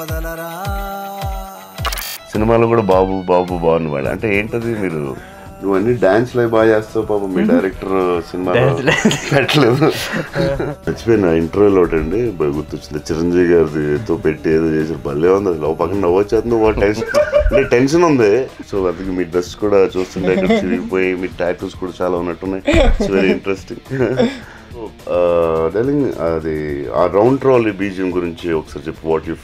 వదలరా? సినిమాలో కూడా బాబు బాబు బాగుంది వాడు అంటే ఏంటది మీరు? నువ్వు అన్ని డాన్స్ లైవ్ బాగా చేస్తావు పాప. మీ డైరెక్టర్ సినిమా పెట్టలేదు. మర్చిపోయిన ఇంటర్వ్యూలో ఒకటి అండి. గుర్తొచ్చింది. చిరంజీవి గారితో పెట్టి ఏదో చేసారు భలే ఉంది అసలు పక్కన నవ్వచ్చేస్తుంది ఓ టెన్షన్ అంటే టెన్షన్ ఉంది. సో అందుకే మీ డ్రెస్ కూడా చూస్తుంటే అక్కడ చిరిగిపోయి మీ టాటూస్ కూడా చాలా ఉన్నట్టున్నాయి. ఇట్స్ వెరీ ఇంట్రెస్టింగ్ డార్లింగ్ అది ఆ రౌండ్ ట్రాలీ బీజియం గురించి ఒకసారి చెప్పు. What you